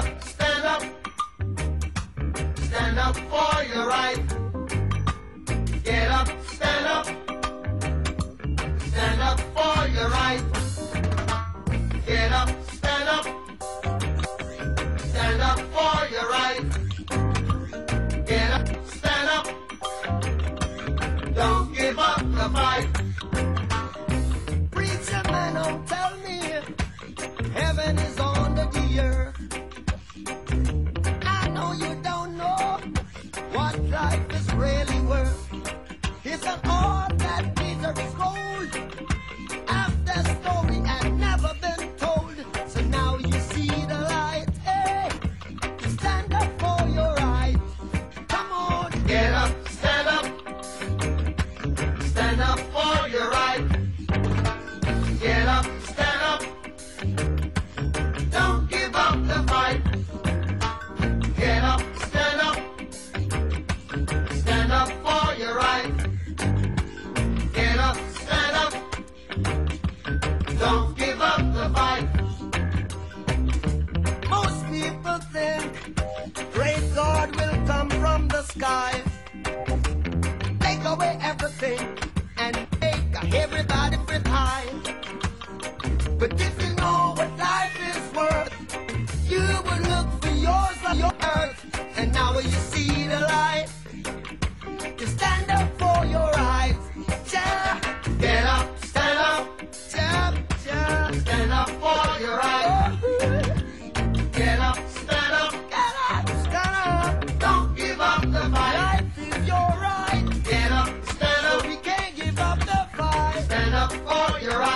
up, stand up, stand up for your right. Get up, skies. Take away everything and make everybody feel high. But if for your